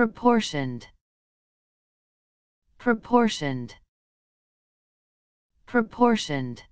proportioned. Proportioned. Proportioned.